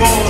position,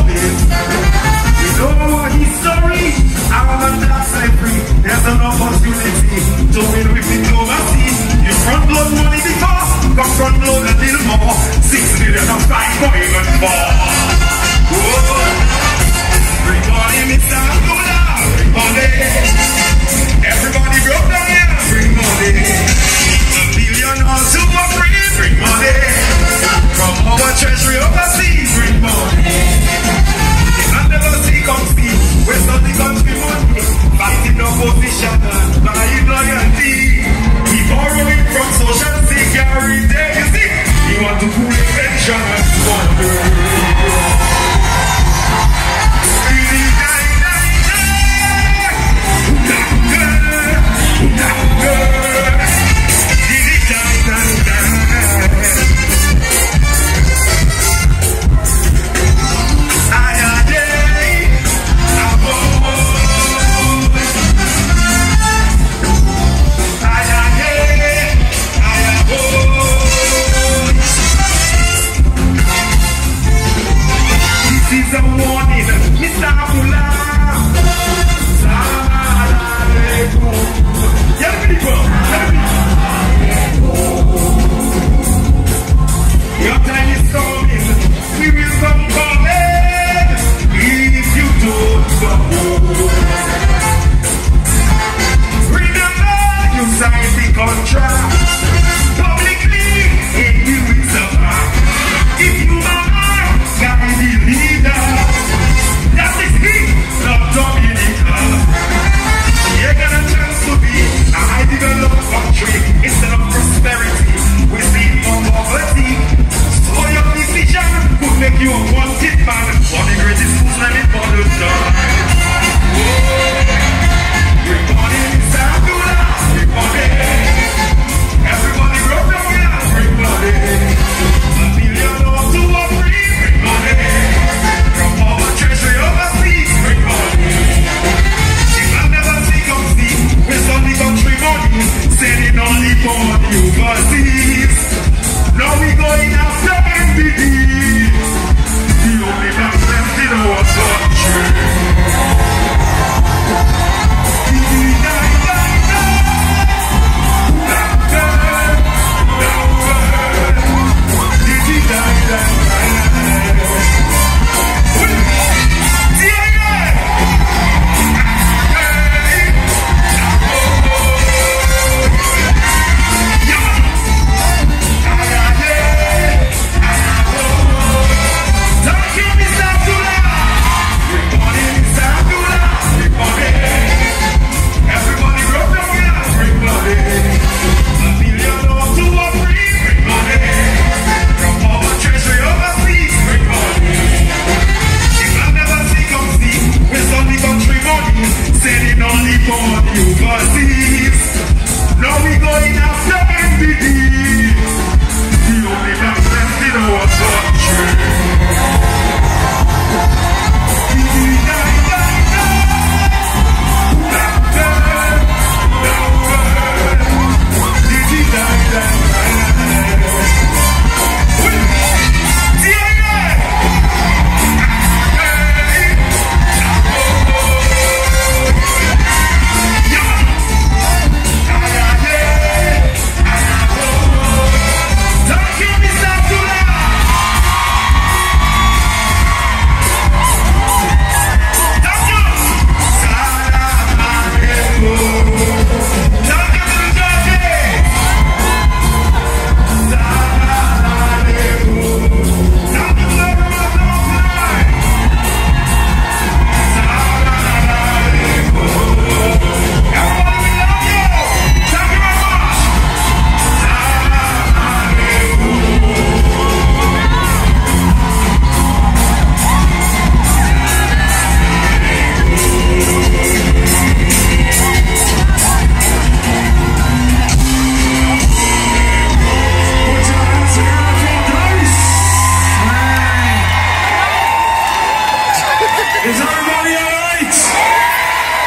a warning. Mr. Abdullah.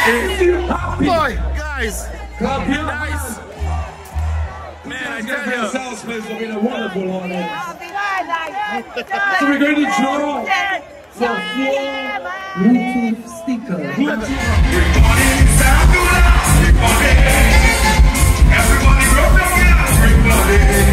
Boy, guys. come here, guys. Man, I tell you. South Space will be a wonderful one. so we're going to draw for four Bluetooth speakers. Everybody, everybody, everybody.